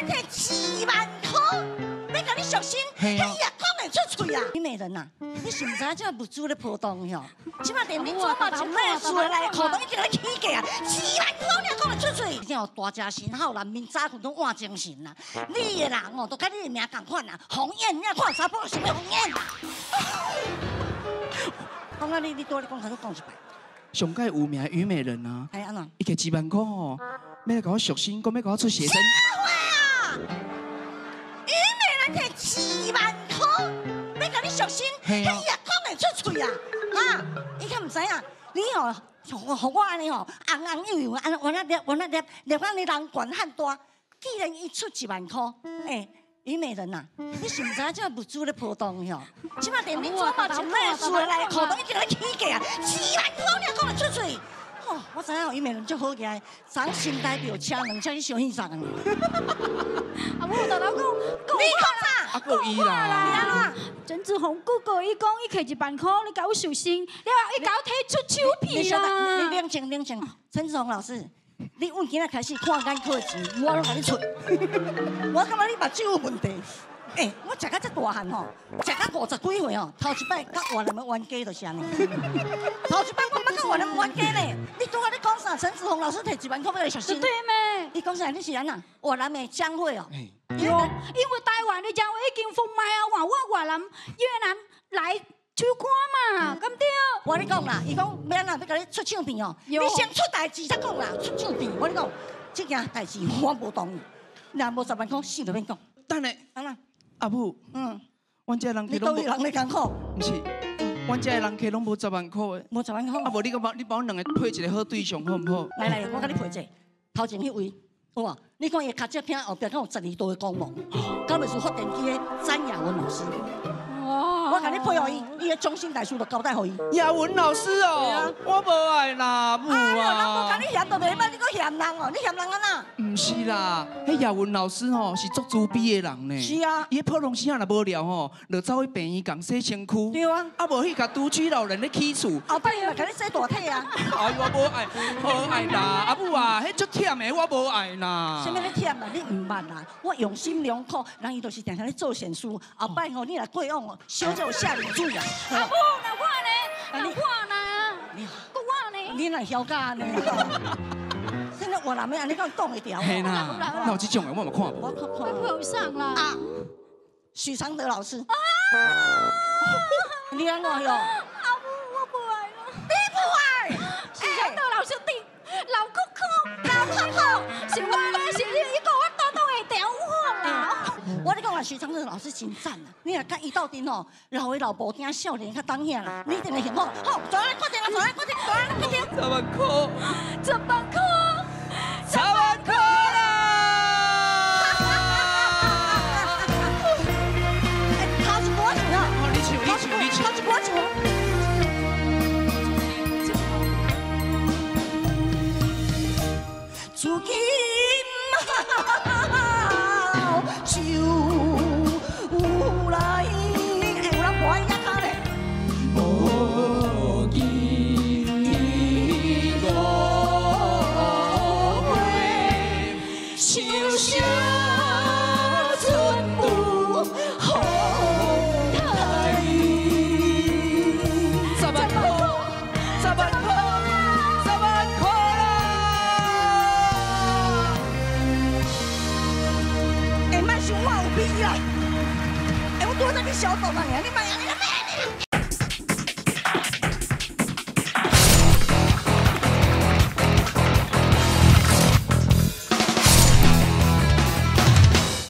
人摕四万块，要甲你赎身，迄也讲会出嘴啊！虞美人呐，你是毋知影这物资咧波动哟？即马连连做嘛，就咩厝内裤都已经咧起价啊！四万块你也讲会出嘴？一定要大家心好，啦，明早困都换精神啦！你的人哦，都甲你的名共款啊！鸿雁，你看查甫是咩鸿雁？讲啊，你你多你讲，一摆。上届有名的虞美人啊，哎，安怎？伊摕几万块哦，要来甲我赎身，讲要甲我出写真。啊！虞美人摕四万块，要甲你赎身，迄也讲会出嘴啊！啊！伊敢毋知影？你哦，互我安尼吼，红红又又安，我那粒我那粒粒安尼人管很大，既然伊出一万块，诶。虞美人呐，你是毋知影这物资咧波动哟？即马连连做嘛，就咩厝内裤都已经咧起价啊！四万块你也讲得出嘴？哦，我知影伊美人足好个，咱新代表车两车去小欣赏。啊，我大佬讲，你讲啥？啊，够伊啦！陈志宏哥哥伊讲，伊摕一万块，你搞我寿星，你话伊搞我摕出手皮啦！你冷静冷静，陈志宏老师。你问今仔开始看眼科钱，我拢甲你出。我感觉你目睭有问题。哎，我食到这大汉吼，食到五十几岁哦，头一摆甲越南的冤家就是安尼。头一摆我捌甲越南冤家呢，你拄仔你讲啥？陈志宏老师摕一万块要来小心。对咩？你讲啥？你是安那？越南的将会哦。有，因为台湾的将会已经封麦啊，话我越南越南来。手看嘛，咁对。我跟你讲啦，伊讲免啦，要甲你出唱片哦。你先出代志再讲啦，出唱片。我跟你讲，这件代志我无同意。若无十万块，死都免讲。等下，安那？阿母，嗯，阮这人你都有人咧艰苦。毋是，阮这人客拢无十万块的。无十万块。啊，无你帮，你帮我两个配一个好对象，好不好？来来，我甲你配一个。头前迄位，好啊。你看伊卡只片后壁敢有十二度的光芒，敢袂是发电机的詹雅文老师。我甲你配合伊，伊的中心大师都交代互伊。亚文老师哦，我无爱啦，母啊！哎呦，人无甲你嫌都袂歹，你搁嫌人哦？你嫌人安那？毋是啦，迄亚文老师吼是足自闭的人呢。是啊，伊普通时啊若无聊吼，就走去病院共洗身躯。对啊，啊无去甲独居老人咧起厝。后摆又甲你洗大体啊？哎，我无爱，无爱啦，阿母啊，迄足忝的，我无爱啦。什么咧忝啊？你毋捌啦？我用心良苦，人伊都是定定咧做善事。后摆吼，你来过往哦，小。有下面注意啊！阿婆，那我呢？那我呢？你，我呢？你哪晓得呢？现在我男的安尼讲挡会掉？那有这种的我冇看过。我看看。碰上了。啊，许常德老师。啊！你安怎哟？阿婆，我不爱了。你不爱？许常德老师的老哥哥，老哥哥，是我啊，徐昌乐老师真赞啊！你若甲伊斗阵哦，老的老婆听少年较当下啦，你一定会幸福。好，转来快点啊，转来快点，转来快点。十万块，十万块，小岛那里，你买呀，你买呀，你。